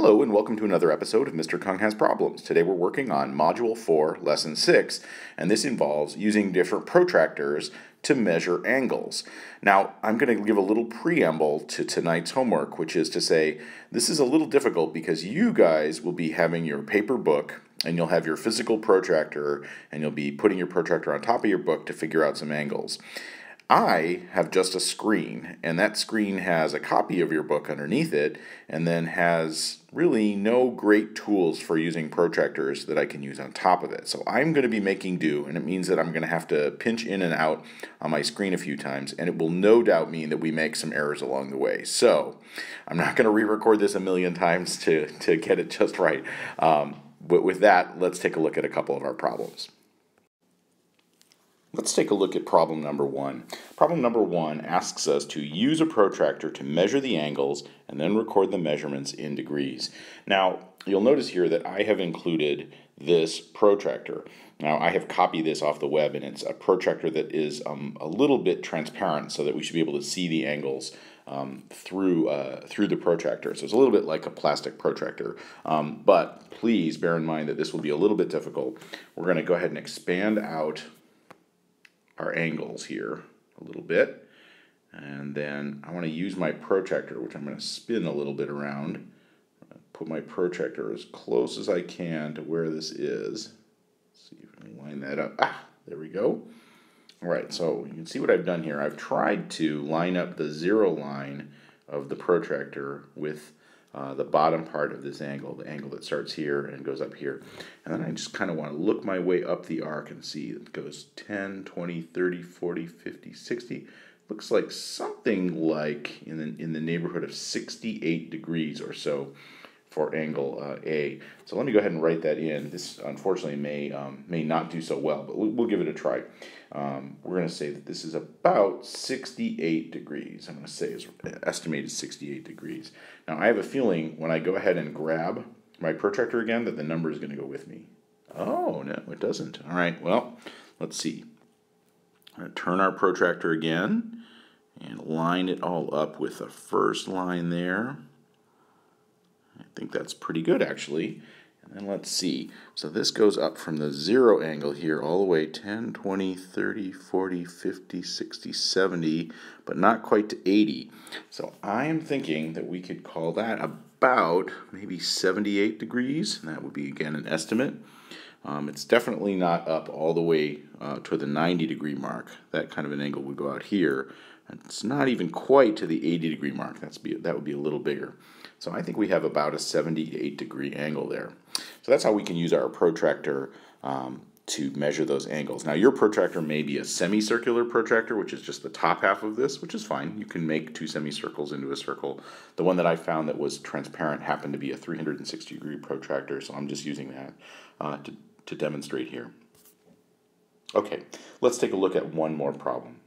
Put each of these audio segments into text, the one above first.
Hello and welcome to another episode of Mr. Kung Has Problems. Today we're working on Module 4, Lesson 6, and this involves using different protractors to measure angles. Now, I'm going to give a little preamble to tonight's homework, which is to say this is a little difficult because you guys will be having your paper book and you'll have your physical protractor and you'll be putting your protractor on top of your book to figure out some angles. I have just a screen, and that screen has a copy of your book underneath it, and then has really no great tools for using protractors that I can use on top of it. So I'm going to be making do, and it means that I'm going to have to pinch in and out on my screen a few times, and it will no doubt mean that we make some errors along the way. So I'm not going to re record this a million times to, to get it just right. Um, but with that, let's take a look at a couple of our problems. Let's take a look at problem number one. Problem number one asks us to use a protractor to measure the angles and then record the measurements in degrees. Now, you'll notice here that I have included this protractor. Now, I have copied this off the web, and it's a protractor that is um, a little bit transparent so that we should be able to see the angles um, through uh, through the protractor. So it's a little bit like a plastic protractor. Um, but please bear in mind that this will be a little bit difficult. We're going to go ahead and expand out our angles here a little bit. And then I want to use my protractor, which I'm going to spin a little bit around. Put my protractor as close as I can to where this is. Let's see if I can line that up. Ah, there we go. All right, so you can see what I've done here. I've tried to line up the zero line of the protractor with uh, the bottom part of this angle, the angle that starts here and goes up here. And then I just kind of want to look my way up the arc and see it goes 10, 20, 30, 40, 50, 60. Looks like something like in the, in the neighborhood of 68 degrees or so for angle uh, A. So let me go ahead and write that in. This unfortunately may, um, may not do so well, but we'll, we'll give it a try. Um, we're going to say that this is about 68 degrees. I'm going to say is estimated 68 degrees. Now I have a feeling when I go ahead and grab my protractor again that the number is going to go with me. Oh, no, it doesn't. All right, well, let's see. Turn our protractor again and line it all up with the first line there. I think that's pretty good actually. And then let's see. So this goes up from the zero angle here all the way 10, 20, 30, 40, 50, 60, 70, but not quite to 80. So I am thinking that we could call that about maybe 78 degrees. And that would be, again, an estimate. Um, it's definitely not up all the way uh, to the 90 degree mark. That kind of an angle would go out here. It's not even quite to the 80 degree mark. That's be, that would be a little bigger. So I think we have about a 78 degree angle there. So that's how we can use our protractor um, to measure those angles. Now your protractor may be a semicircular protractor, which is just the top half of this, which is fine. You can make two semicircles into a circle. The one that I found that was transparent happened to be a 360 degree protractor, so I'm just using that uh, to, to demonstrate here. Okay, let's take a look at one more problem.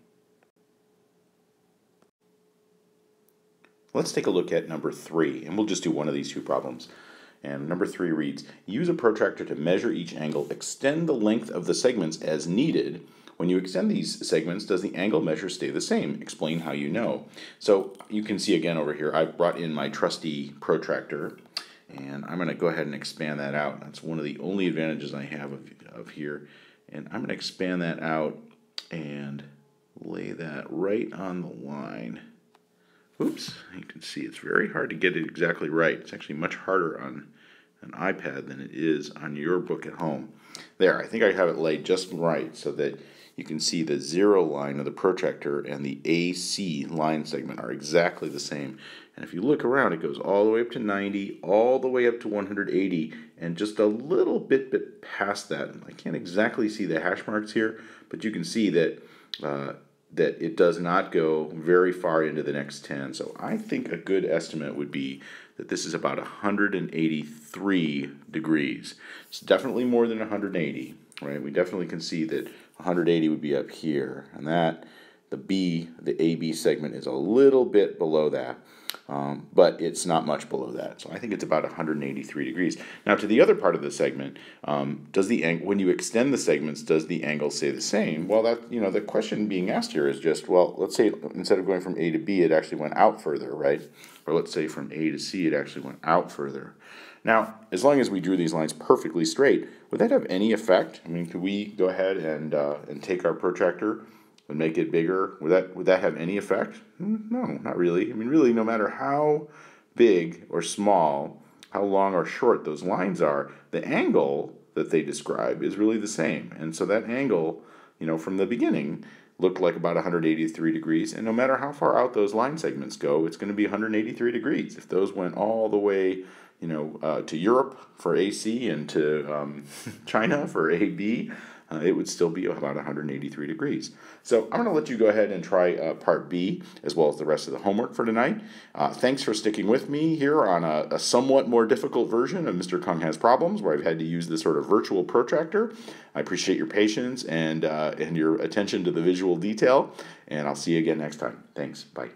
Let's take a look at number three, and we'll just do one of these two problems. And number three reads, use a protractor to measure each angle. Extend the length of the segments as needed. When you extend these segments, does the angle measure stay the same? Explain how you know. So you can see again over here, I've brought in my trusty protractor, and I'm going to go ahead and expand that out. That's one of the only advantages I have of, of here. And I'm going to expand that out and lay that right on the line. Oops, you can see it's very hard to get it exactly right. It's actually much harder on an iPad than it is on your book at home. There, I think I have it laid just right so that you can see the zero line of the protractor and the AC line segment are exactly the same. And if you look around, it goes all the way up to 90, all the way up to 180, and just a little bit, bit past that. I can't exactly see the hash marks here, but you can see that uh, that it does not go very far into the next 10. So I think a good estimate would be that this is about 183 degrees. It's definitely more than 180, right? We definitely can see that 180 would be up here, and that the B, the AB segment is a little bit below that. um, but it's not much below that. So I think it's about 183 degrees. Now to the other part of the segment, um, does the ang- when you extend the segments, does the angle stay the same? Well, that you know the question being asked here is just well, let's say instead of going from A to B, it actually went out further, right? Or let's say from A to C, it actually went out further. Now, as long as we drew these lines perfectly straight, would that have any effect? I mean, could we go ahead and uh, and take our protractor and make it bigger, would that would that have any effect? Hmm, no, not really. I mean, really, no matter how big or small, how long or short those lines are, the angle that they describe is really the same. And so that angle, you know, from the beginning looked like about 183 degrees. And no matter how far out those line segments go, it's going to be 183 degrees. If those went all the way, you know, uh, to Europe for AC and to um, China for AB, uh, it would still be about 183 degrees. So I'm going to let you go ahead and try uh, part B as well as the rest of the homework for tonight. Uh, thanks for sticking with me here on a, a, somewhat more difficult version of Mr. Kung Has Problems where I've had to use this sort of virtual protractor. I appreciate your patience and, uh, and your attention to the visual detail, and I'll see you again next time. Thanks. Bye.